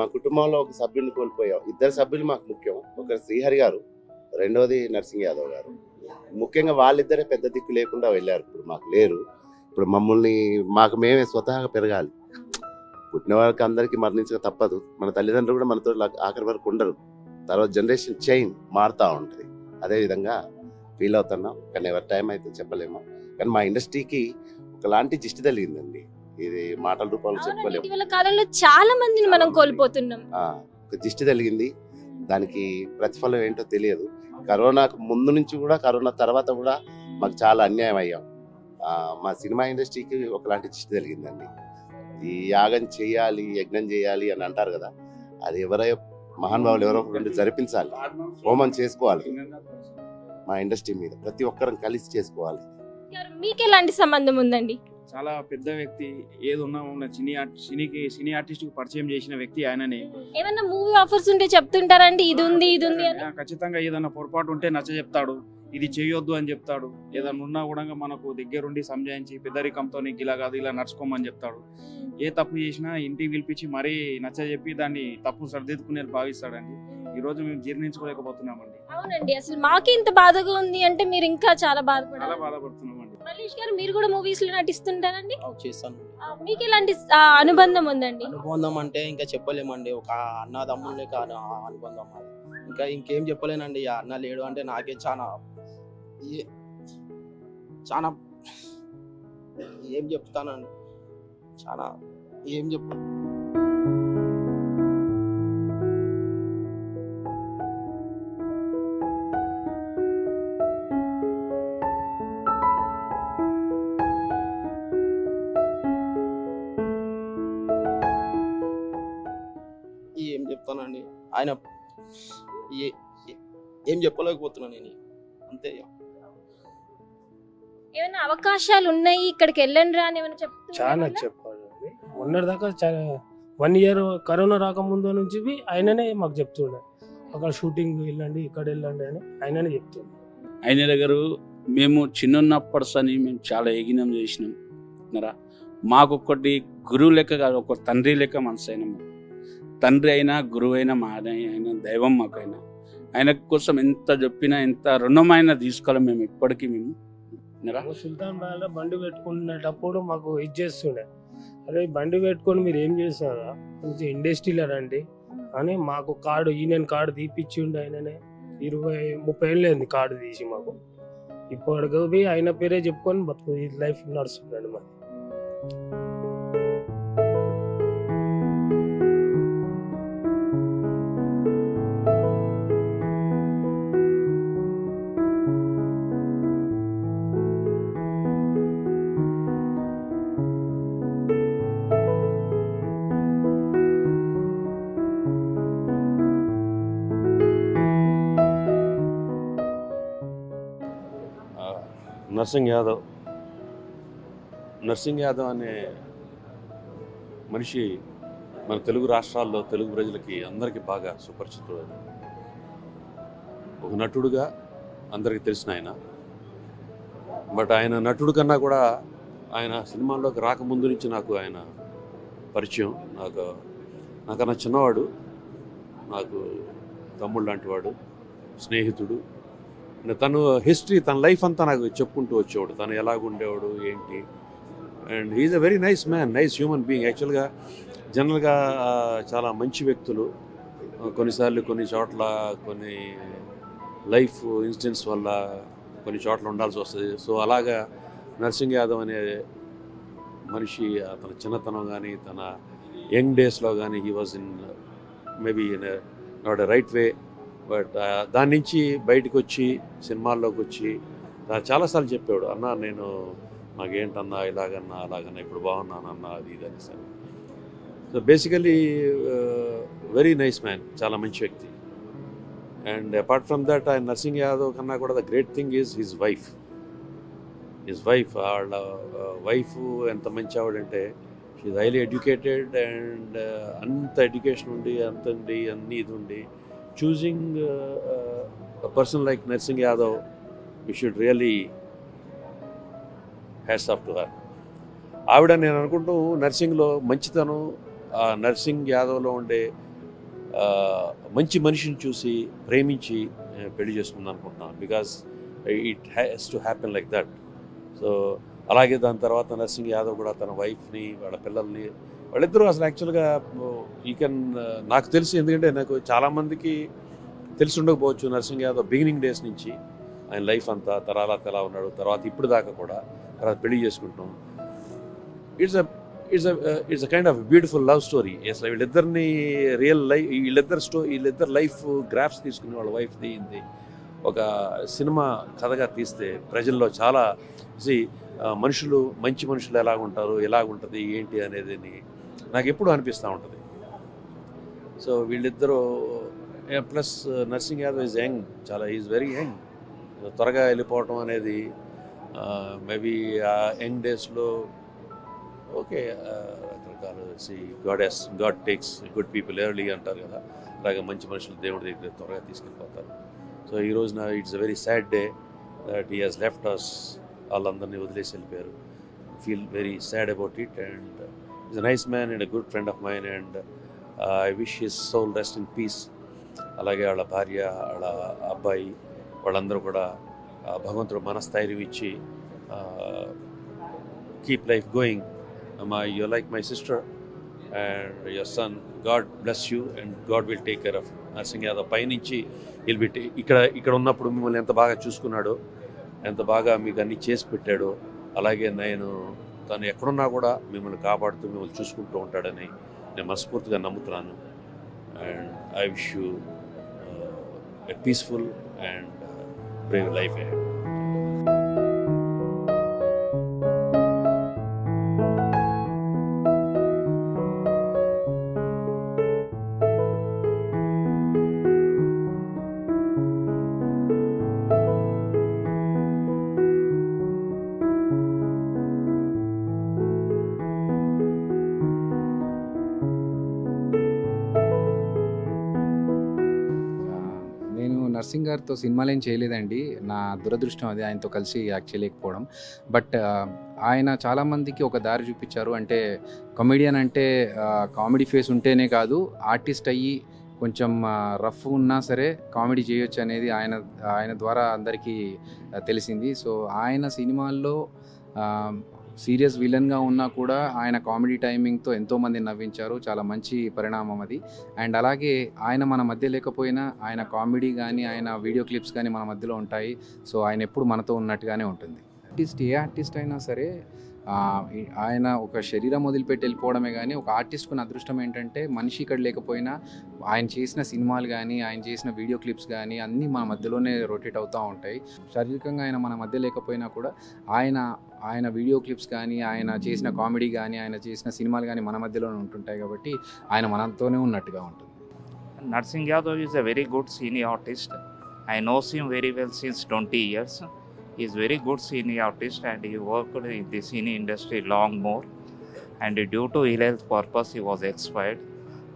మా కుటుంబంలో ఒక సభ్యుని కోల్పోయాం. ఇద్దరు సభ్యులు మాకు ముఖ్యం. ఒకరు శ్రీహరి గారు రెండవది నర్సింగ్ యాదవ్ గారు. ముఖ్యంగా వాళ్ళిద్దరే పెద్ద దిక్కు లేకుండా వెళ్ళారు. ఇప్పుడు మాకు లేరు. ఇప్పుడు మమ్మల్ని మాకు మేమే స్వతహాగా పెరగాలి. పుట్టిన వాళ్ళకి అందరికీ మరణించక తప్పదు. మన తల్లిదండ్రులు కూడా మనతో ఆఖరి వరకు ఉండరు. తర్వాత జనరేషన్ చైన్ మారుతూ ఉంటుంది. అదే విధంగా ఫీల్ అవుతున్నాం. కానీ ఎవరి టైం అయితే చెప్పలేము. కానీ మా ఇండస్ట్రీకి ఒకలాంటి దిష్టి తగిలిందండి. ఇది మాటల రూపంలో చెప్పలేము. ఇటీవల కాలంలో చాలా మందిని మనం కోల్పోతున్నాం. ఆ, ఒక దిష్టి తగిలింది. దానికి ప్రతిఫలం ఏంటో తెలియదు. కరోనాకు ముందు నుంచి కూడా కరోనా తర్వాత కూడా మాకు చాలా అన్యాయం అయ్యాం. ఆ, మా సినిమా ఇండస్ట్రీకి ఒకలాంటి దిష్టి తగిలిందండి. ఈ యాగం చేయాలి యజ్ఞం చేయాలి అని అంటారు కదా అది ఎవరో మహానుభావులు ఎవరో ఒకరు జరిపించాలి. హోమం చేసుకోవాలి. మా ఇండస్ట్రీ మీద ప్రతి ఒక్కరం కలిసి చేసుకోవాలి. మీకు ఎలాంటి సంబంధం ఉందండి? చాలా పెద్ద వ్యక్తి ఏది ఉన్నా సినీ ఆర్ట్ సినీకి సినీ ఆర్టిస్ట్కి పరిచయం చేసిన వ్యక్తి ఆయననే. ఏమన్నా మూవీ ఆఫర్స్ ఉంటే చెప్తుంటారండి ఇది ఉంది ఇది ఉంది ఖచ్చితంగా ఏదైనా పొరపాటు ఉంటే నచ్చ చెప్తాడు. ఇది చేయొద్దు అని చెప్తాడు. ఏదైనా ఉన్నా కూడా మనకు దగ్గరుండి సంజాయించి పెద్దరికంతో ఇలా కాదు ఇలా నడుచుకోమని చెప్తాడు. ఏ తప్పు చేసినా ఇంటికి పిలిపించి మరీ నచ్చ చెప్పి దాన్ని తప్పు సరిదిద్దుకునే భావిస్తాడండి. ఈ రోజు మేము జీర్ణించుకోలేకపోతున్నామండి. అవునండి అసలు మాకే ఇంత బాధగా ఉంది అంటే మీరు ఇంకా చాలా చాలా బాధపడాలి బాధపడుతున్నామండి మల్లేష్ గారు మీరు కూడా మూవీస్లో నటిస్తుంటారండి? చేస్తాను ఆ, మీకు ఎలాంటి ఆ, అనుబంధం ఉందండి? అనుబంధం అంటే ఇంకా చెప్పలేమండి. ఒక అన్నదమ్ములు లేక అను- అనుబంధం అది. ఇంకా ఇంకేం చెప్పలేనండి. ఆ అన్న లేడు అంటే నాకే చాలా ఏ- చాలా ఏం చెప్తానండి? చాలా ఏం చెప్ప ఏ- చెప్పలేకపోతున్నాను నేను. అంతే. ఏమైనా అవకాశాలు ఉన్నాయి? ఇక్కడికి వెళ్ళండి రా అని ఏమైనా చెప్తున్నారా? చాలా ఇలా? చెప్పాలండి. మొన్నటిదాకా చాలా వన్ ఇయర్ కరోనా రాకముందు నుంచి బి ఆయననే మాకు చెప్తుండే. అక్కడ షూటింగ్ వెళ్ళండి ఇక్కడ వెళ్ళండి అని ఆయననే చెప్తుండే. ఆయన దగ్గర మేము చిన్నప్పటి అని మేము చాలా యజ్ఞం చేసినాం. నరా మాకు ఒకటి గురువు లెక్క కాదు ఒక తండ్రి లెక్క మనసు అయినా తండ్రి అయినా గురువు అయినా మా అయినా దైవం మాకైనా. ఆయన కోసం ఎంత చెప్పినా ఎంత రుణమైనా తీసుకోవాలి మేము ఇప్పటికీ మేము. సుల్తాన్ బాగా బండి పెట్టుకునేటప్పుడు మాకు ఇది చేస్తుండే. అరే బండి పెట్టుకొని మీరు ఏం చేస్తారా కొంచెం ఇండస్ట్రీలో రండి. అని మాకు కార్డు యూనియన్ కార్డు తీపిచ్చిండు ఆయననే. ఇరవై ముప్పై ఏళ్ళు కార్డు తీసి మాకు. ఇప్పటికి ఆయన పేరే చెప్పుకొని బతుకు లైఫ్ నడుస్తుందండి మాది. నర్సింగ్ యాదవ్. నర్సింగ్ యాదవ్ అనే మనిషి మన తెలుగు రాష్ట్రాల్లో తెలుగు ప్రజలకి అందరికీ బాగా సుపరిచితుడు ఒక నటుడుగా అందరికీ తెలిసిన ఆయన. బట్ ఆయన నటుడు కన్నా కూడా ఆయన సినిమాల్లోకి రాకముందు నుంచి నాకు ఆయన పరిచయం. నాకు నాకన్నా చిన్నవాడు నాకు తమ్ముడు లాంటి వాడు స్నేహితుడు తను హిస్టరీ తన లైఫ్ అంతా నాకు చెప్పుకుంటూ వచ్చేవాడు. తను ఎలాగుండేవాడు ఏంటి? And he's a very nice man nice human being. యాక్చువల్గా జనరల్గా చాలా మంచి వ్యక్తులు. కొన్నిసార్లు కొన్ని చోట్ల కొన్ని లైఫ్ ఇన్సిడెంట్స్ వల్ల కొన్ని చోట్ల ఉండాల్సి వస్తుంది. సో అలాగా నర్సింగ్ యాదవ్ అనే మనిషి తన చిన్నతనం కానీ తన యంగ్ డేస్లో కానీ he was in maybe in not a right way but దాని నుంచి బయటకు వచ్చి సినిమాల్లోకి వచ్చి చాలాసార్లు చెప్పాడు అన్న నేను మాకేంటన్నా ఇలాగన్నా అలాగన్నా ఇప్పుడు బాగున్నానన్నా అది ఇది అని. Sir so basically very nice man చాలా మంచి వ్యక్తి. అండ్ అపార్ట్ ఫ్రమ్ దట్ ఆయన నర్సింగ్ యాదవ్ కన్నా కూడా the great thing is his wife. His wife వాళ్ళ వైఫ్ ఎంత మంచి ఆవిడంటే షీఈ్ హైలీ ఎడ్యుకేటెడ్ అండ్ అంత ఎడ్యుకేషన్ ఉండి అంత ఉండి అన్ని ఇది ఉండి choosing person like Narsing Yadav you should really hats off to her ఆవిడ నేను అనుకుంటూ నర్సింగ్లో మంచితనం ఆ నర్సింగ్ యాదవ్లో ఉండే మంచి మనిషిని చూసి ప్రేమించి పెళ్ళి చేసుకుందాం అనుకుంటున్నాను. Because it has to happen like that so అలాగే దాని తర్వాత నర్సింగ్ యాదవ్ కూడా తన వైఫ్ని వాళ్ళ పిల్లల్ని వాళ్ళిద్దరూ అసలు యాక్చువల్గా ఈ కెన్ నాకు తెలిసి ఎందుకంటే నాకు చాలామందికి తెలిసి ఉండకపోవచ్చు నర్సింగ్ యాదవ్ బిగినింగ్ డేస్ నుంచి ఆయన లైఫ్ అంతా తరాల ఎలా ఉన్నాడు తర్వాత ఇప్పుడు దాకా కూడా తర్వాత పెళ్ళి చేసుకుంటాం. It's a it's it's a kind of beautiful love story అసలు వీళ్ళిద్దరిని రియల్ లైఫ్ వీళ్ళిద్దరు స్టో వీళ్ళిద్దరు లైఫ్ గ్రాఫ్స్ తీసుకుని వాళ్ళ వైఫ్ తీయింది ఒక సినిమా కథగా తీస్తే ప్రజల్లో చాలా మనుషులు మంచి మనుషులు ఎలా ఉంటారు ఎలా ఉంటుంది ఏంటి అనేది నాకు ఎప్పుడు అనిపిస్తూ ఉంటుంది. సో వీళ్ళిద్దరూ plus Narsing Yadav is young చాలా ఈజ్ వెరీ యంగ్. త్వరగా వెళ్ళిపోవటం అనేది మేబీ ఆ యంగ్ డేస్లో ఓకే రకరకాలు see God takes good people early అంటారు కదా అలాగే మంచి మనుషులు దేవుడి దగ్గర త్వరగా తీసుకెళ్ళిపోతారు. సో ఈ రోజున it's a very sad day that he has left us వాళ్ళందరినీ వదిలేసి వెళ్ళిపోయారు. Feel very sad about it and is a nice man and a good friend of mine and I wish his soul rest in peace అలాగే వాళ్ళ భార్య వాళ్ళ అబ్బాయి వాళ్ళందరూ కూడా భగవంతుడు మనస్థైర్యం ఇచ్చి keep life going my you like my sister and your son God bless you and God will take care of Narsing Yadav పైనుంచి విల్ బి ఇక్కడ ఇక్కడ ఉన్నప్పుడు మిమ్మల్ని ఎంత బాగా చూసుకున్నాడో ఎంత బాగా మీకు అన్ని చేసి పెట్టాడో అలాగే నేను తను ఎక్కడున్నా కూడా మిమ్మల్ని కాపాడుతూ మిమ్మల్ని చూసుకుంటూ ఉంటాడని నేను మనస్ఫూర్తిగా నమ్ముతున్నాను. And I wish you a peaceful and brave life had Narsing గారితో సినిమాలు ఏం చేయలేదండి. నా దురదృష్టం అది ఆయనతో కలిసి యాక్ట్ చేయలేకపోవడం. బట్ ఆయన చాలామందికి ఒక దారి చూపించారు. అంటే కమెడియన్ అంటే కామెడీ ఫేస్ ఉంటేనే కాదు ఆర్టిస్ట్ అయ్యి కొంచెం రఫ్ ఉన్నా సరే కామెడీ చేయొచ్చు అనేది ఆయన ఆయన ద్వారా అందరికీ తెలిసింది. సో ఆయన సినిమాల్లో సీరియస్ విలన్గా ఉన్నా కూడా ఆయన కామెడీ టైమింగ్తో ఎంతోమంది నవ్వించారు. చాలా మంచి పరిణామం అది. అండ్ అలాగే ఆయన మన మధ్య లేకపోయినా ఆయన కామెడీ కానీ ఆయన వీడియో క్లిప్స్ కానీ మన మధ్యలో ఉంటాయి. సో ఆయన ఎప్పుడు మనతో ఉన్నట్టుగానే ఉంటుంది. ఆర్టిస్ట్ ఏ ఆర్టిస్ట్ అయినా సరే ఆయన ఒక శరీరం వదిలిపెట్టి వెళ్ళిపోవడమే కానీ ఒక ఆర్టిస్ట్కున్న అదృష్టం ఏంటంటే మనిషి ఇక్కడ లేకపోయినా ఆయన చేసిన సినిమాలు కానీ ఆయన చేసిన వీడియో క్లిప్స్ కానీ అన్నీ మన మధ్యలోనే రొటేట్ అవుతూ ఉంటాయి. శారీరకంగా ఆయన మన మధ్య లేకపోయినా కూడా ఆయన ఆయన వీడియో క్లిప్స్ కానీ ఆయన చేసిన కామెడీ కానీ ఆయన చేసిన సినిమాలు కానీ మన మధ్యలోనే ఉంటుంటాయి కాబట్టి ఆయన మనతోనే ఉన్నట్టుగా ఉంటుంది. Narsing Yadav is a very good senior artist. I know him very well since 20 years. He is very good cine artist and he worked in the cine industry long more. And due to ill health purpose, he was expired.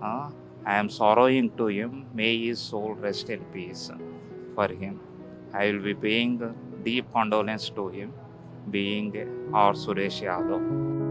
Uh, I am sorrowing to him. May his soul rest in peace for him. I will be paying deep condolence to him, being our Suresh Yadav.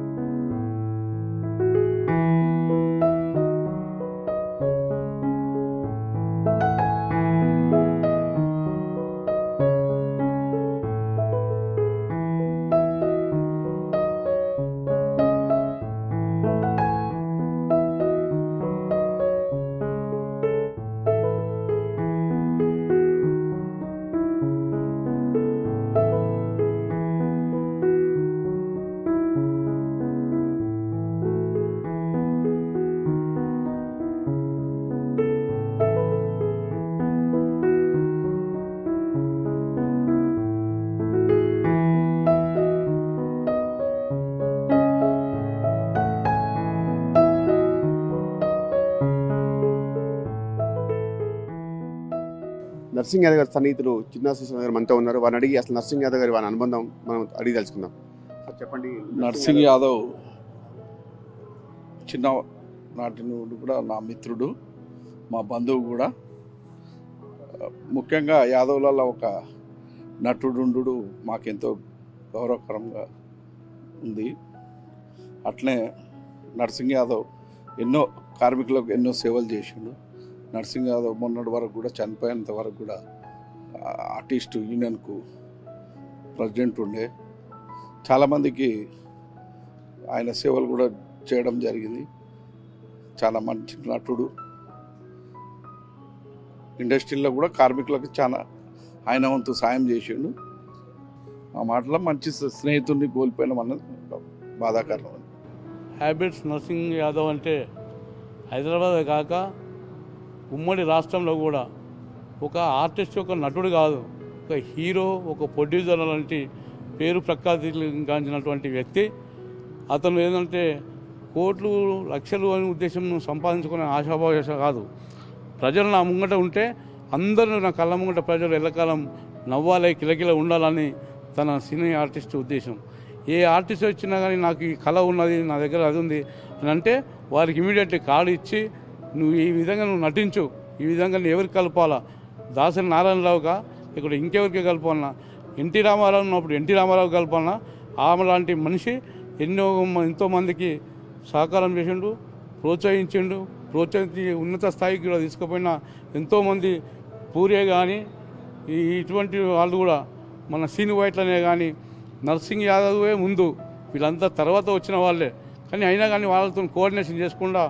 Narsing Yadav గారి సన్నిహితులు చిన్న సురేష్ గారు మనతో ఉన్నారు. వారిని అడిగి అసలు nursing Yadav గారి వారి అనుబంధం మనం అడిగి తెలుసుకుందాం. సార్ చెప్పండి. నర్సింగ్ యాదవ్ చిన్న నాటి నుండి కూడా నా మిత్రుడు మా బంధువు కూడా. ముఖ్యంగా యాదవ్లలో ఒక నటుడు మాకెంతో గౌరవకరంగా ఉంది. అట్లే నర్సింగ్ యాదవ్ ఎన్నో కార్మికులకు ఎన్నో సేవలు చేసిండు. నర్సింగ్ యాదవ్ మొన్నటి వరకు కూడా చనిపోయేంత వరకు కూడా ఆర్టిస్ట్ యూనియన్కు ప్రెసిడెంట్ ఉండే. చాలామందికి ఆయన సేవలు కూడా చేయడం జరిగింది. చాలా మంచి నటుడు. ఇండస్ట్రీలో కూడా కార్మికులకు చాలా ఆయన వంతు సాయం చేసిండు. ఆ మాటలో మంచి స్నేహితుడిని కోల్పోయినాం అన్నది బాధాకరం హ్యాబిట్స్ నర్సింగ్ యాదవ్ అంటే హైదరాబాద్ కాక ఉమ్మడి రాష్ట్రంలో కూడా ఒక ఆర్టిస్ట్ ఒక నటుడు కాదు ఒక హీరో ఒక ప్రొడ్యూసర్ లాంటి పేరు ప్రఖ్యాతిగాంచినటువంటి వ్యక్తి. అతను ఏంటంటే కోట్లు లక్షలు అనే ఉద్దేశం సంపాదించుకునే ఆశాభావేశ కాదు. ప్రజలు నా ముంగట ఉంటే అందరూ నా కళ్ళ ముంగట ప్రజలు ఎల్లకాలం నవ్వాలి కిలకిల ఉండాలని తన సినీ ఆర్టిస్ట్ ఉద్దేశం. ఏ ఆర్టిస్ట్ వచ్చినా కానీ నాకు ఈ కళ ఉన్నది నా దగ్గర అది ఉంది అని అంటే వారికి ఇమీడియట్లీ కార్డు ఇచ్చి నువ్వు ఈ విధంగా నువ్వు నటించు ఈ విధంగా నువ్వు ఎవరికి కలపాలా? దాసరి నారాయణరావుగా ఇక్కడ ఇంకెవరికి కలపాలన్నా? ఎన్టీ రామారావు ఉన్నప్పుడు ఎన్టీ రామారావు కలపాలన్నా? ఆమె లాంటి మనిషి ఎన్నో ఎంతోమందికి సహకారం చేసిండు ప్రోత్సహించిండు ప్రోత్సహించి ఉన్నత స్థాయికి కూడా తీసుకుపోయిన ఎంతోమంది పూరే కానీ ఈ ఇటువంటి వాళ్ళు కూడా మన సీని వైట్లనే కానీ నర్సింగ్ యాదవే ముందు. వీళ్ళంతా తర్వాత వచ్చిన వాళ్ళే. కానీ అయినా కానీ వాళ్ళతో కోఆర్డినేషన్ చేసుకుండా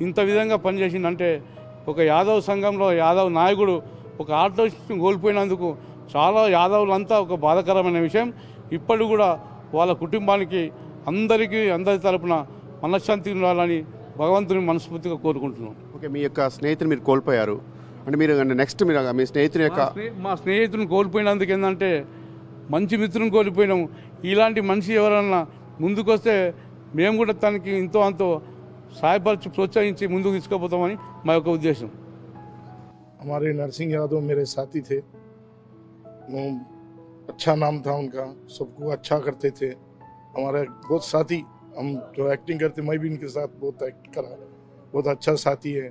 ఇంత విధంగా పనిచేసిందంటే ఒక యాదవ్ సంఘంలో యాదవ్ నాయకుడు ఒక ఆర్టిస్ట్ని కోల్పోయినందుకు చాలా యాదవులంతా ఒక బాధాకరమైన విషయం. ఇప్పటికి కూడా వాళ్ళ కుటుంబానికి అందరికీ అందరి తరపున మనశ్శాంతి ఉండాలని భగవంతుని మనస్ఫూర్తిగా కోరుకుంటున్నాం. ఓకే మీ యొక్క స్నేహితుని మీరు కోల్పోయారు. అంటే మీరు నెక్స్ట్ మీరు మీ స్నేహితుని యొక్క మా స్నే- మా స్నేహితుని కోల్పోయినందుకు ఏంటంటే మంచి మిత్రుని కోల్పోయినాము ఇలాంటి మనిషి ఎవరన్నా ముందుకొస్తే మేము కూడా తనకి ఎంతో అంతో సహాయపరిచి ప్రోత్సహించి ముందుకు తీసుకుపోతామని మా యొక్క ఉద్దేశం हमारे नरसिंह यादव मेरे साथी थे वो अच्छा नाम था उनका सबको अच्छा करते थे हमारे बहुत साथी हम जो एक्टिंग करते मैं भी इनके साथ बहुत एक्ट करा बहुत अच्छा साथी है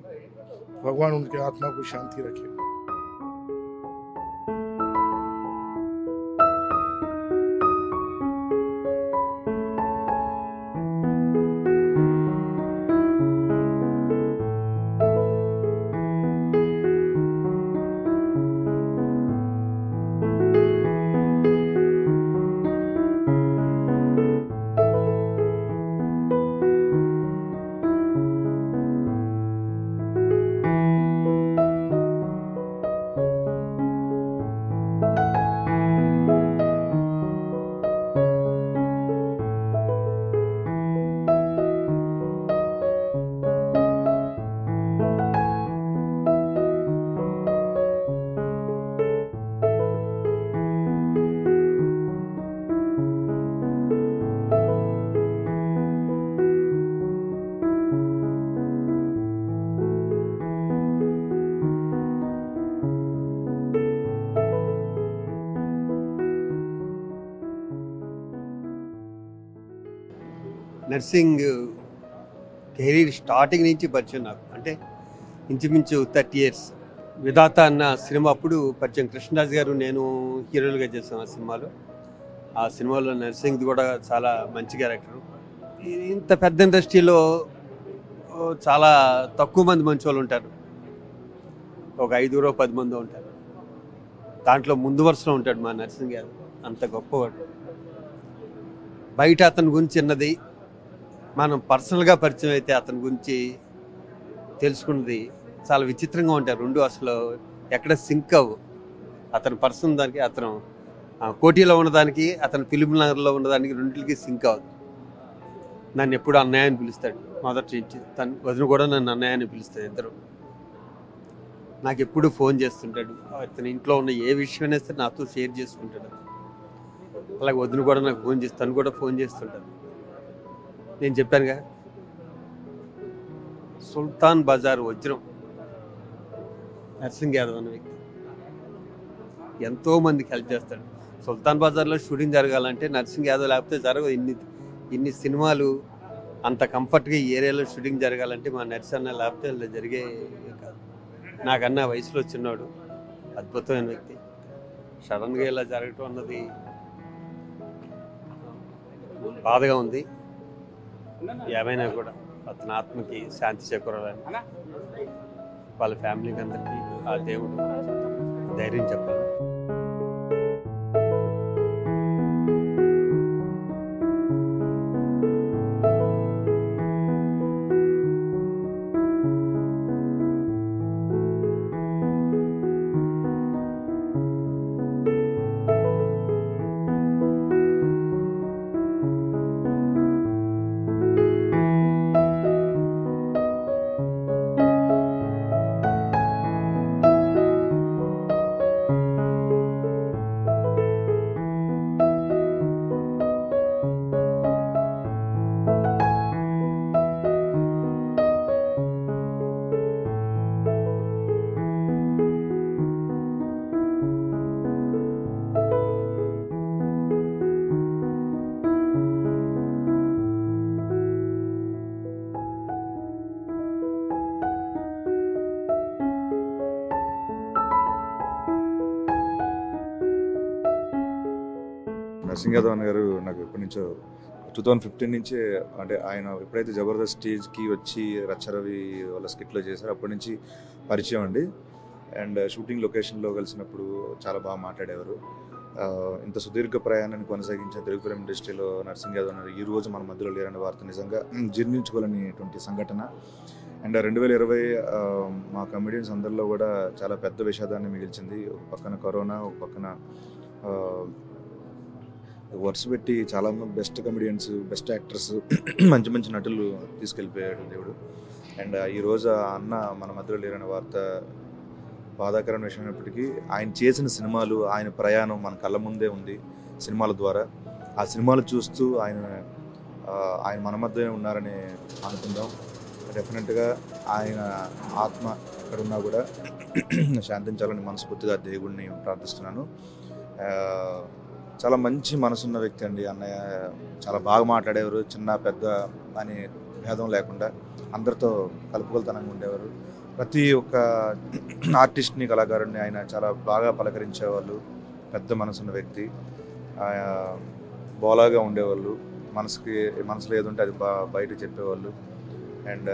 भगवान उनके आत्मा को शांति रखे నర్సింగ్ కెరీర్ స్టార్టింగ్ నుంచి పరిచయం నాకు. అంటే ఇంచుమించు థర్టీ ఇయర్స్. విధాత అన్న సినిమా అప్పుడు పరిచయం. కృష్ణరాజు గారు నేను హీరోలుగా చేశాను ఆ సినిమాలో. ఆ సినిమాలో నర్సింగ్ కూడా చాలా మంచి క్యారెక్టర్. ఇంత పెద్ద ఇండస్ట్రీలో చాలా తక్కువ మంది మంచి వాళ్ళు ఉంటారు. ఒక ఐదుగురో పది మంది ఉంటారు. దాంట్లో ముందు వరుసలో ఉంటాడు మా నర్సింగ్ గారు. అంత గొప్పవాడు. బయట అతని గురించి చిన్నది. మనం పర్సనల్గా పరిచయం అయితే అతని గురించి తెలుసుకున్నది చాలా విచిత్రంగా ఉంటాయి. రెండు అసలు ఎక్కడ సింక్ అవ్వు. అతను పర్సన్ దానికి అతను కోటిలో ఉన్నదానికి అతను ఫిలిం నగర్లో ఉన్నదానికి రెండింటికి సింక్ అవ్వదు. నన్ను ఎప్పుడు అన్నయ్య పిలుస్తాడు. మొదటి నుంచి తను వదిన కూడా నన్ను అన్నయ్య పిలుస్తాడు ఇద్దరు. నాకు ఎప్పుడు ఫోన్ చేస్తుంటాడు. అతని ఇంట్లో ఉన్న ఏ విషయమైనా సరే నాతో షేర్ చేసుకుంటాడు. అలాగే వదిన కూడా నాకు ఫోన్ చేసి తను కూడా ఫోన్ చేస్తుంటాడు. నేను చెప్పానుగా సుల్తాన్ బజార్ వజ్రం నర్సింగ్ యాదవ్ అనే వ్యక్తి. ఎంతో మందికి హెల్ప్ చేస్తాడు. సుల్తాన్ బజార్లో షూటింగ్ జరగాలంటే నర్సింగ్ యాదవ్ లేకపోతే జరగదు. ఇన్ని ఇన్ని సినిమాలు అంత కంఫర్ట్గా ఈ ఏరియాలో షూటింగ్ జరగాలంటే మా నర్సన్న లేకపోతే ఇలా జరిగే కాదు. నాకన్నా వయసులో చిన్నాడు అద్భుతమైన వ్యక్తి. సడన్గా ఇలా జరగటం అన్నది బాధగా ఉంది. ఏమైనా కూడా అతని ఆత్మకి శాంతి చేకూరాలని వాళ్ళ ఫ్యామిలీకి అందరికీ ఆ దేవుడు ధైర్యం చెప్పాలి. నరసింగ్ గారు నాకు ఎప్పటి నుంచో టూ థౌజండ్ ఫిఫ్టీన్ నుంచే అంటే ఆయన ఎప్పుడైతే జబర్దస్త్ స్టేజ్కి వచ్చి రచ్చరవి వాళ్ళ స్కిట్లో చేశారో అప్పటి నుంచి పరిచయం అండి. అండ్ షూటింగ్ లొకేషన్లో కలిసినప్పుడు చాలా బాగా మాట్లాడేవారు. ఇంత సుదీర్ఘ ప్రయాణాన్ని కొనసాగించిన తెలుగు ఫిలిం ఇండస్ట్రీలో నరసింగ్ యాదవ్ ఈ రోజు మన మధ్యలో లేరనే వార్త నిజంగా జీర్ణించుకోలేనిటువంటి సంఘటన. అండ్ రెండు వేల ఇరవై మా కమెడియన్స్ అందరిలో కూడా చాలా పెద్ద విషాదాన్ని మిగిల్చింది. ఒక పక్కన కరోనా ఒక పక్కన వరుస పెట్టి చాలా మంది బెస్ట్ కమెడియన్స్ బెస్ట్ యాక్టర్స్ మంచి మంచి నటులు తీసుకెళ్ళిపోయాడు దేవుడు. అండ్ ఈరోజు ఆ అన్న మన మధ్యలో లేరనే వార్త బాధాకరమైన విషయం అయినప్పటికీ ఆయన చేసిన సినిమాలు ఆయన ప్రయాణం మన కళ్ళ ముందే ఉంది సినిమాల ద్వారా. ఆ సినిమాలు చూస్తూ ఆయన ఆయన మన మధ్యనే ఉన్నారని అనుకుందాం. డెఫినెట్గా ఆయన ఆత్మ ఎక్కడున్నా కూడా శాంతించాలని మనస్ఫూర్తిగా దేవుడిని ప్రార్థిస్తున్నాను. చాలా మంచి మనసున్న వ్యక్తి అండి. అన్నయ్య చాలా బాగా మాట్లాడేవారు. చిన్న పెద్ద అని భేదం లేకుండా అందరితో కలుపుకొలతనంగా ఉండేవారు. ప్రతి ఒక్క ఆర్టిస్ట్ని కళాకారుడిని ఆయన చాలా బాగా పలకరించేవాళ్ళు. పెద్ద మనసున్న వ్యక్తి. ఆయన బోలాగా ఉండేవాళ్ళు. మనసుకి మనసులో ఏదుంటే అది బా బయట చెప్పేవాళ్ళు. అండ్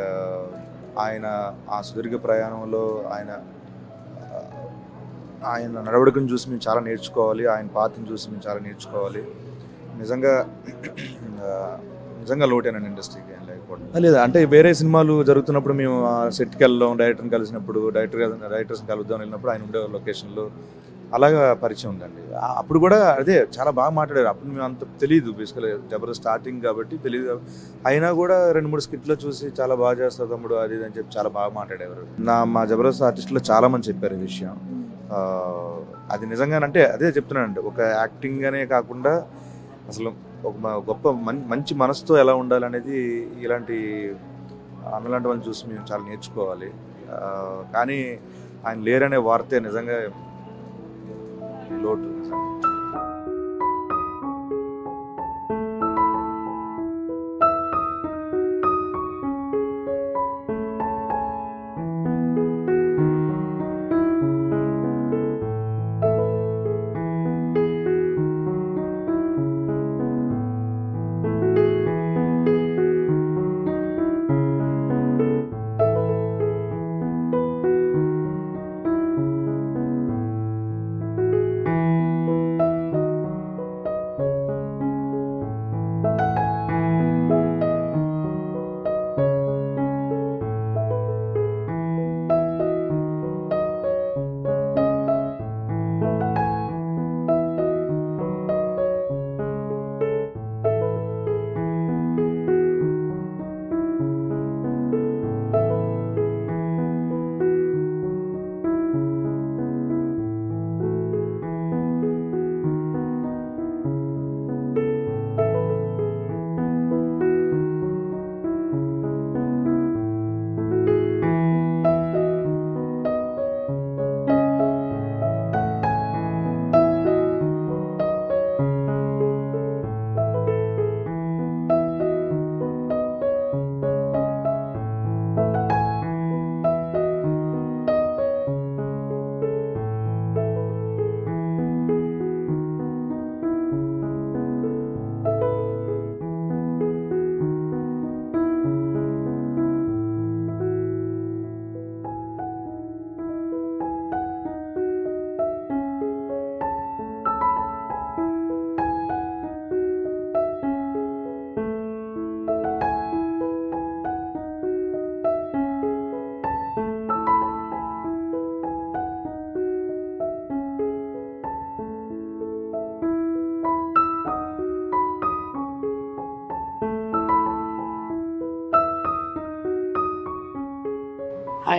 ఆయన ఆ సుదీర్ఘ ప్రయాణంలో ఆయన ఆయన నడవడికను చూసి మేము చాలా నేర్చుకోవాలి ఆయన పాత్రను చూసి మేము చాలా నేర్చుకోవాలి. నిజంగా నిజంగా లోటేనండి ఇండస్ట్రీకి ఏం లేకపోవడం. లేదు అంటే వేరే సినిమాలు జరుగుతున్నప్పుడు మేము ఆ సెట్కి వెళ్ళడం డైరెక్టర్ని కలిసినప్పుడు డైరెక్టర్ డైరెక్టర్స్ని కలుద్దాం వెళ్ళినప్పుడు ఆయన ఉండే లొకేషన్లో అలాగా పరిచయం ఉందండి. అప్పుడు కూడా అదే చాలా బాగా మాట్లాడారు. అప్పుడు మేము అంత తెలియదు బేసికలీ జబర్దస్త్ స్టార్టింగ్ కాబట్టి తెలియదు అయినా కూడా రెండు మూడు స్కిట్లో చూసి చాలా బాగా చేస్తావు తమ్ముడు అది ఇది అని చెప్పి చాలా బాగా మాట్లాడేవారు. నా మా జబర్దస్త్ ఆర్టిస్టులో చాలామంది చెప్పారు ఈ విషయం. అది నిజంగానంటే అదే చెప్తున్నానండి. ఒక యాక్టింగ్ అనే కాకుండా అసలు ఒక గొప్ప మం- మంచి మనసుతో ఎలా ఉండాలనేది ఇలాంటి అన్నలాంటి వాళ్ళని చూసి మేము చాలా నేర్చుకోవాలి. కానీ ఆయన లేరనే వార్తే నిజంగా లోటు. నిజంగా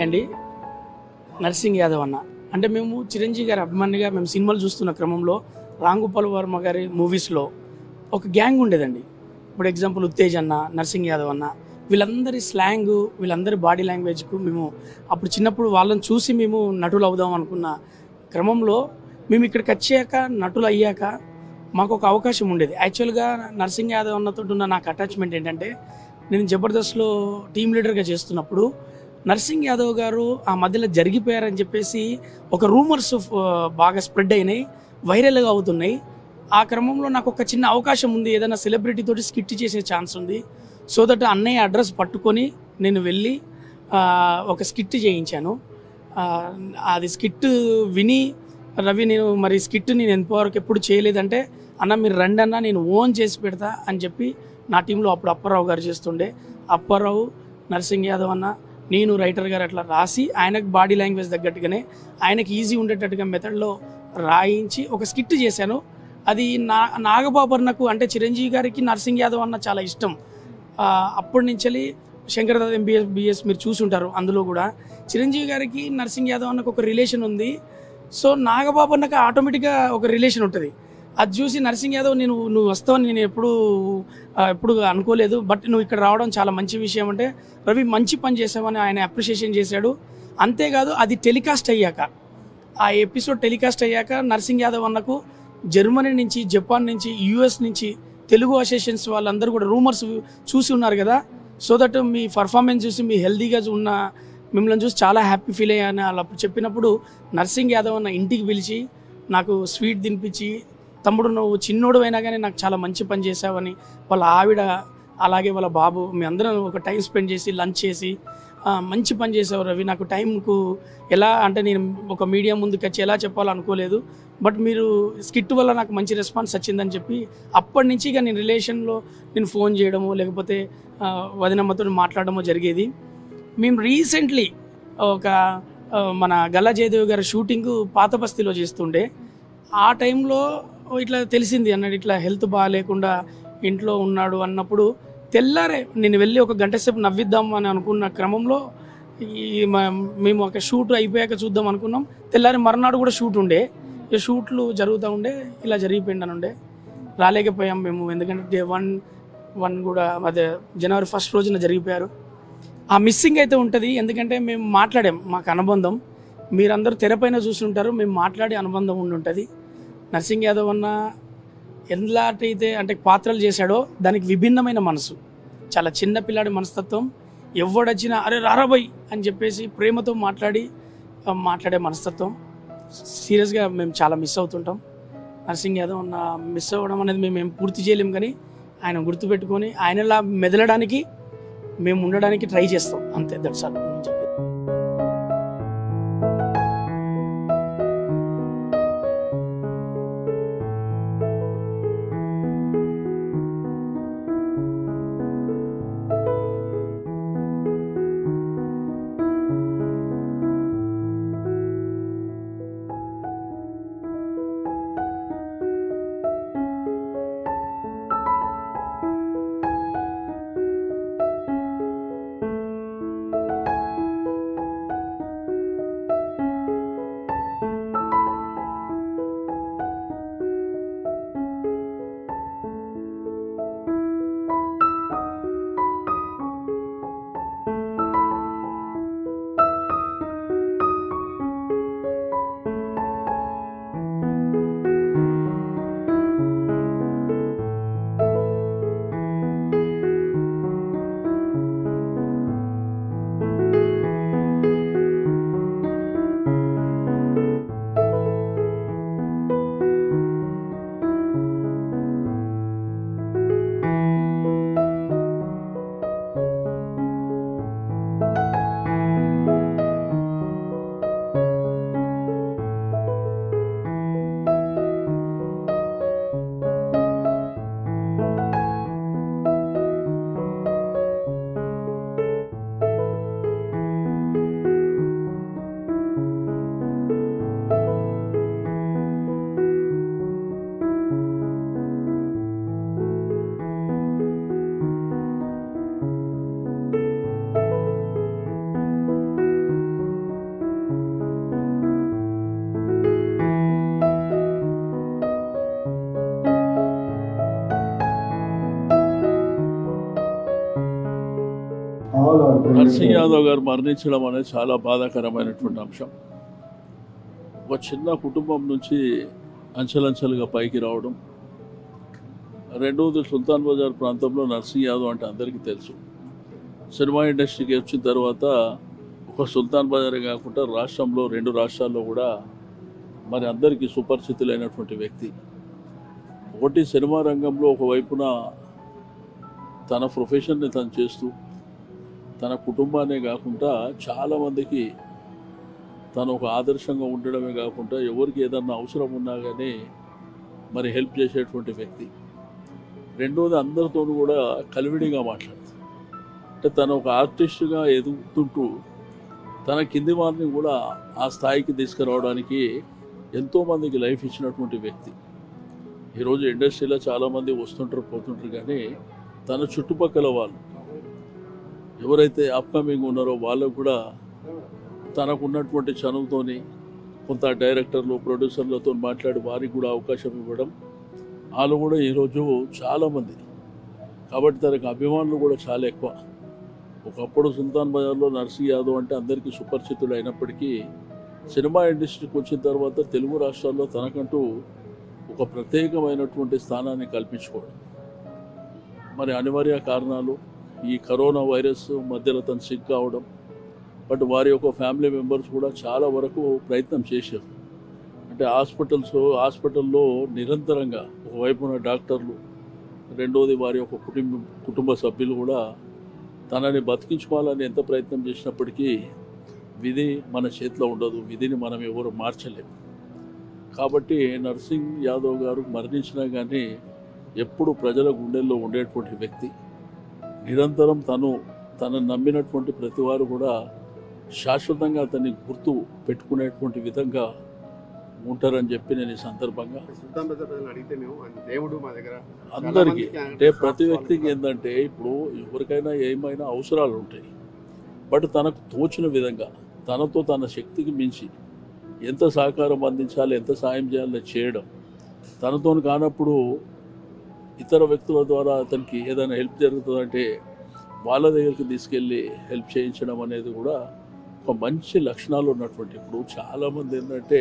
హాయ్ అండి నర్సింగ్ యాదవ్ అన్న. అంటే మేము చిరంజీవి గారి అభిమానిగా మేము సినిమాలు చూస్తున్న క్రమంలో రాంగుపాల్ వర్మ గారి మూవీస్లో ఒక గ్యాంగ్ ఉండేదండి. ఇప్పుడు ఎగ్జాంపుల్ ఉత్తేజ్ అన్న నర్సింగ్ యాదవ్ అన్న. వీళ్ళందరి స్లాంగ్ వీళ్ళందరి బాడీ లాంగ్వేజ్కు మేము అప్పుడు చిన్నప్పుడు వాళ్ళని చూసి మేము నటులు అవుదాం అనుకున్న క్రమంలో మేము ఇక్కడికి వచ్చాక నటులు అయ్యాక మాకు ఒక అవకాశం ఉండేది. యాక్చువల్గా నర్సింగ్ యాదవ్ అన్నతో ఉన్న నాకు అటాచ్మెంట్ ఏంటంటే నేను జబర్దస్త్లో టీమ్ లీడర్గా చేస్తున్నప్పుడు నర్సింగ్ యాదవ్ గారు ఆ మధ్యలో జరిగిపోయారని చెప్పేసి ఒక రూమర్స్ బాగా స్ప్రెడ్ అయినాయి వైరల్గా అవుతున్నాయి. ఆ క్రమంలో నాకు ఒక చిన్న అవకాశం ఉంది ఏదైనా సెలబ్రిటీ తోటి స్కిట్ చేసే ఛాన్స్ ఉంది. సో దట్ అన్నయ్య అడ్రస్ పట్టుకొని నేను వెళ్ళి ఒక స్కిట్ చేయించాను. అది స్కిట్ విని రవి నేను మరి స్కిట్ నేను ఎంతవరకు ఎప్పుడు చేయలేదంటే అన్న మీరు రండి అన్న నేను ఓన్ చేసి పెడతా అని చెప్పి నా టీంలో అప్పుడు అప్పారావు గారు చేస్తుండే. అప్పారావు నర్సింగ్ యాదవ్ అన్న నేను రైటర్ గారు అట్లా రాసి ఆయనకు బాడీ లాంగ్వేజ్ తగ్గట్టుగానే ఆయనకి ఈజీ ఉండేటట్టుగా మెథడ్లో రాయించి ఒక స్కిట్ చేశాను. అది నా నాగబాబర్నకు అంటే చిరంజీవి గారికి నర్సింగ్ యాదవ్ అన్న చాలా ఇష్టం. అప్పటి నుంచి శంకరదాస్ ఎంబీఎస్ బిఎస్ మీరు చూసుంటారు అందులో కూడా. చిరంజీవి గారికి నర్సింగ్ యాదవ్ అన్నకు ఒక రిలేషన్ ఉంది. సో నాగబాబు అన్నకు ఆటోమేటిక్గా ఒక రిలేషన్ ఉంటుంది. అది చూసి నర్సింగ్ యాదవ్ నేను నువ్వు వస్తావని నేను ఎప్పుడు ఎప్పుడు అనుకోలేదు. బట్ నువ్వు ఇక్కడ రావడం చాలా మంచి విషయం అంటే రవి మంచి పని చేసావని ఆయన అప్రిషియేషన్ చేశాడు. అంతేకాదు అది టెలికాస్ట్ అయ్యాక ఆ ఎపిసోడ్ టెలికాస్ట్ అయ్యాక నర్సింగ్ యాదవ్ అన్నకు జర్మనీ నుంచి జపాన్ నుంచి యుఎస్ నుంచి తెలుగు అసోసియేషన్స్ వాళ్ళందరూ కూడా రూమర్స్ చూసి ఉన్నారు కదా. సో దట్ మీ పర్ఫార్మెన్స్ చూసి మీ హెల్దీగా ఉన్న మిమ్మల్ని చూసి చాలా హ్యాపీ ఫీల్ అయ్యాను. అలా చెప్పినప్పుడు నర్సింగ్ యాదవ్ అన్న ఇంటికి పిలిచి నాకు స్వీట్ తినిపించి తమ్ముడు నువ్వు చిన్నోడు అయినా కానీ నాకు చాలా మంచి పని చేసావని వాళ్ళ ఆవిడ అలాగే వాళ్ళ బాబు మీ అందరం ఒక టైం స్పెండ్ చేసి లంచ్ చేసి మంచి పని చేసేవారు రవి. నాకు టైంకు ఎలా అంటే నేను ఒక మీడియా ముందుకు వచ్చి ఎలా చెప్పాలనుకోలేదు బట్ మీరు స్కిట్ వల్ల నాకు మంచి రెస్పాన్స్ వచ్చిందని చెప్పి అప్పటి నుంచి ఇక నేను రిలేషన్లో నేను ఫోన్ చేయడము లేకపోతే వదినమ్మతో మాట్లాడడము జరిగేది. మేము రీసెంట్లీ ఒక మన గల్లా జయదేవ్ గారి షూటింగ్ పాత బస్తీలో చేస్తుండే. ఆ టైంలో ఇట్లా తెలిసింది అన్నాడు ఇట్లా హెల్త్ బాగాలేకుండా ఇంట్లో ఉన్నాడు అన్నప్పుడు తెల్లారే నేను వెళ్ళి ఒక గంట సేపు నవ్విద్దాం అని అనుకున్న క్రమంలో ఈ మ- మేము ఒక షూట్ అయిపోయాక చూద్దాం అనుకున్నాం. తెల్లారి మర్నాడు కూడా షూట్ ఉండే. ఈ షూట్లు జరుగుతూ ఉండే ఇలా జరిగిపోయిందని ఉండే. రాలేకపోయాం మేము ఎందుకంటే డే వన్ వన్ కూడా అదే జనవరి ఫస్ట్ రోజున జరిగిపోయారు. ఆ మిస్సింగ్ అయితే ఉంటుంది ఎందుకంటే మేము మాట్లాడాం మాకు అనుబంధం. మీరందరూ తెరపైన చూస్తుంటారు మేము మాట్లాడే అనుబంధం ఉండి ఉంటుంది నర్సింగ్ యాదవ్ అన్న ఎలాటైతే అంటే పాత్రలు చేశాడో దానికి విభిన్నమైన మనసు. చాలా చిన్న పిల్లాడి మనస్తత్వం. ఎవడొచ్చినా అరే రారాబాయ్ అని చెప్పేసి ప్రేమతో మాట్లాడి మాట్లాడే మనస్తత్వం. సీరియస్గా మేము చాలా మిస్ అవుతుంటాం. నర్సింగ్ యాదవ్ అన్న మిస్ అవ్వడం అనేది మేము ఏం పూర్తి చేయలేం కానీ ఆయన గుర్తుపెట్టుకొని ఆయనలా మెదలడానికి మేము ఉండడానికి ట్రై చేస్తాం. అంతే దట్స్ ఆల్ నర్సింగ్ యాదవ్ గారు మరణించడం అనేది చాలా బాధాకరమైనటువంటి అంశం. ఒక చిన్న కుటుంబం నుంచి అంచెలంచెలుగా పైకి రావడం రెండవది సుల్తాన్ బజార్ ప్రాంతంలో నర్సింగ్ యాదవ్ అంటే అందరికీ తెలుసు. సినిమా ఇండస్ట్రీకి వచ్చిన తర్వాత ఒక సుల్తాన్ బజారే కాకుండా రాష్ట్రంలో రెండు రాష్ట్రాల్లో కూడా మరి అందరికీ సుపరిచితులైనటువంటి వ్యక్తి. ఒకటి సినిమా రంగంలో ఒకవైపున తన ప్రొఫెషన్ని తను చేస్తూ తన కుటుంబాన్నే కాకుండా చాలామందికి తను ఒక ఆదర్శంగా ఉండడమే కాకుండా ఎవరికి ఏదన్నా అవసరం ఉన్నా కానీ మరి హెల్ప్ చేసేటువంటి వ్యక్తి. రెండోది అందరితో కూడా కలివిడిగా మాట్లాడుతుంది. అంటే తను ఒక ఆర్టిస్ట్గా ఎదుగుతుంటూ తన కింది వారిని కూడా ఆ స్థాయికి తీసుకురావడానికి ఎంతోమందికి లైఫ్ ఇచ్చినటువంటి వ్యక్తి. ఈరోజు ఇండస్ట్రీలో చాలామంది వస్తుంటారు పోతుంటారు కానీ తన చుట్టుపక్కల వాళ్ళు ఎవరైతే అప్కమింగ్ ఉన్నారో వాళ్ళకు కూడా తనకున్నటువంటి చనువుతోని కొంత డైరెక్టర్లు ప్రొడ్యూసర్లతో మాట్లాడి వారికి కూడా అవకాశం ఇవ్వడం. వాళ్ళు కూడా ఈరోజు చాలామంది. కాబట్టి తనకు అభిమానులు కూడా చాలా ఎక్కువ. ఒకప్పుడు సుల్తాన్ బజార్లో నర్సింగ్ యాదవ్ అంటే అందరికీ సుపరిచితుడు అయినప్పటికీ సినిమా ఇండస్ట్రీకి వచ్చిన తర్వాత తెలుగు రాష్ట్రాల్లో తనకంటూ ఒక ప్రత్యేకమైనటువంటి స్థానాన్ని కల్పించుకోవడం. మరి అనివార్య కారణాలు ఈ కరోనా వైరస్ మధ్యలో తను సిక్ కావడం బట్ వారి యొక్క ఫ్యామిలీ మెంబర్స్ కూడా చాలా వరకు ప్రయత్నం చేశారు. అంటే హాస్పిటల్స్ హాస్పిటల్లో నిరంతరంగా ఒకవైపున డాక్టర్లు రెండోది వారి యొక్క కుటుంబ కుటుంబ సభ్యులు కూడా తనని బతికించుకోవాలని ఎంత ప్రయత్నం చేసినప్పటికీ విధి మన చేతిలో ఉండదు విధిని మనం ఎవరు మార్చలేము కాబట్టి నర్సింగ్ యాదవ్ గారు మరణించినా కానీ ఎప్పుడు ప్రజల గుండెల్లో ఉండేటువంటి వ్యక్తి. నిరంతరం తను తను నమ్మినటువంటి ప్రతి వారు కూడా శాశ్వతంగా అతన్ని గుర్తు పెట్టుకునేటువంటి విధంగా ఉంటారని చెప్పి నేను ఈ సందర్భంగా అందరికీ అంటే ప్రతి వ్యక్తికి ఏంటంటే ఇప్పుడు ఎవరికైనా ఏమైనా అవసరాలు ఉంటాయి. బట్ తనకు తోచిన విధంగా తనతో తన శక్తికి మించి ఎంత సహకారం అందించాలి ఎంత సాయం చేయాలో చేయడం. తనతో కానప్పుడు ఇతర వ్యక్తుల ద్వారా అతనికి ఏదైనా హెల్ప్ జరుగుతుందంటే వాళ్ళ దగ్గరికి తీసుకెళ్ళి హెల్ప్ చేయించడం అనేది కూడా ఒక మంచి లక్షణాలు ఉన్నటువంటి ఇప్పుడు చాలామంది ఏంటంటే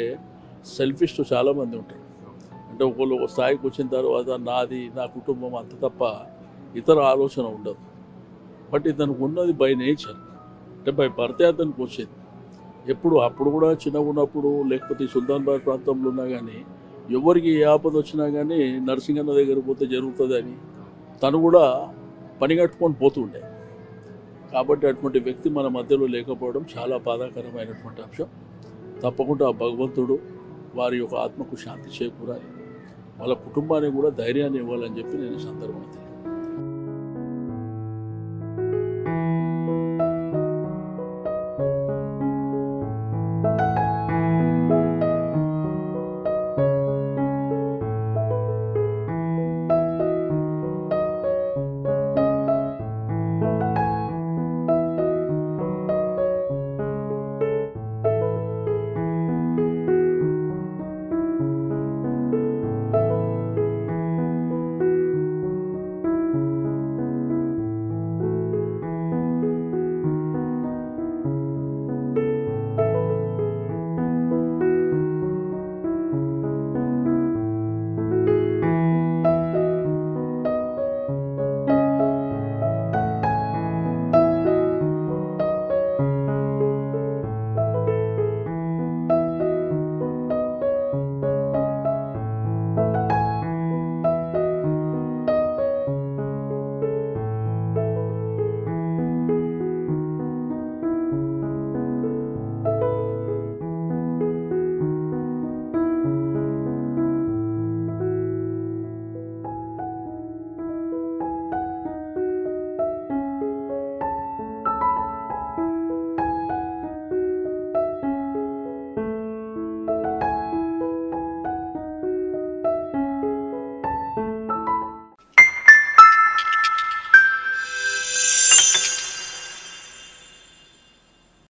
సెల్ఫిస్ట్ చాలామంది ఉంటారు. అంటే ఒకళ్ళు ఒక స్థాయికి వచ్చిన తర్వాత నాది నా కుటుంబం అంత తప్ప ఇతర ఆలోచన ఉండదు. బట్ ఇతనికి ఉన్నది బై నేచర్ అంటే బై భర్తే అతనికి వచ్చింది. ఎప్పుడు అప్పుడు కూడా చిన్నగా ఉన్నప్పుడు లేకపోతే సుల్తాన్బాద్ ప్రాంతంలో ఉన్నా కానీ ఎవరికి ఏ ఆపద వచ్చినా కానీ నరసింహన్న దగ్గర పోతే జరుగుతుంది అని తను కూడా పనిగట్టుకొని పోతుండే. కాబట్టి అటువంటి వ్యక్తి మన మధ్యలో లేకపోవడం చాలా బాధాకరమైనటువంటి అంశం. తప్పకుండా ఆ భగవంతుడు వారి యొక్క ఆత్మకు శాంతి చేకూరాలి. వాళ్ళ కుటుంబానికి కూడా ధైర్యాన్ని ఇవ్వాలని చెప్పి నేను సందర్భం సందర్భంగా